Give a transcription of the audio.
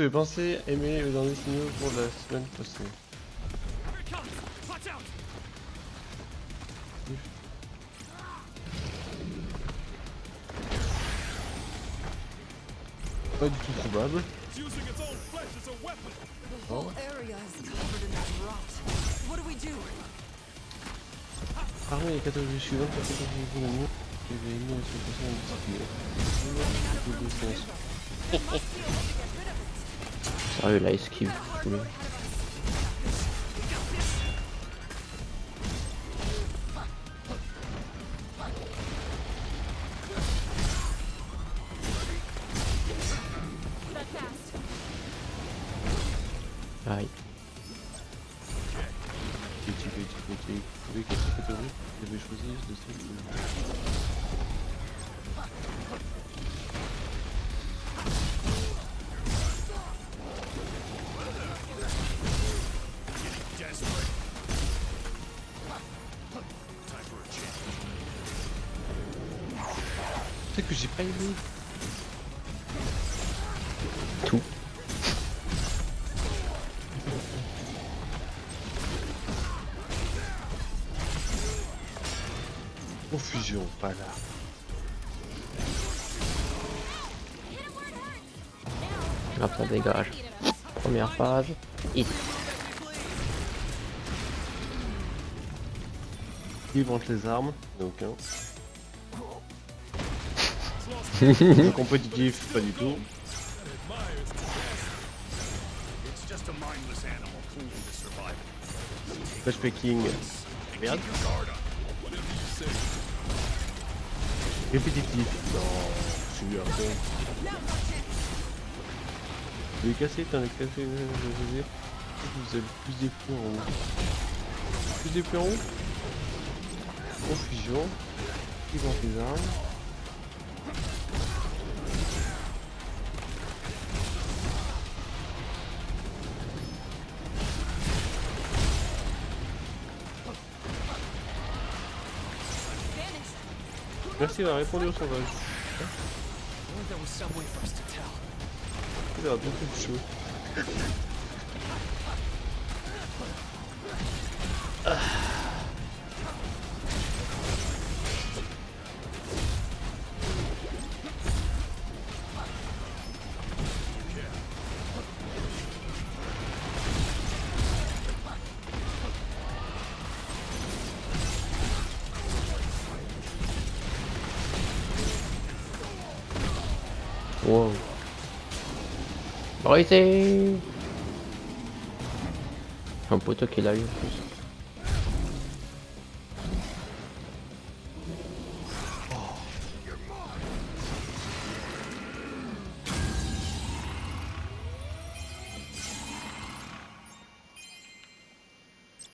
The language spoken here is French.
que vous pensez aimer le dernier signaux pour la semaine passée Pas du tout probable. Parmi les catégories suivantes, la catégorie et les situation Sérieux, là, esquive. Oui. Aïe. Choisi de celle que j'ai pas aimé. Tout. Confusion, pas là. Hop, ça dégage. Première phase. Easy. Libre entre les armes, donc hein. Compétitif, pas du tout. Matchmaking, merde. Répétitif, non, je suis un casser, t'en as cassé. Vous avez plus des en haut. Plus des en haut Confusion. Armes. Merci d'avoir répondu au sauvage. Il a beaucoup de chaud. Wow. Brisé Un poteau qui l'a eu en plus.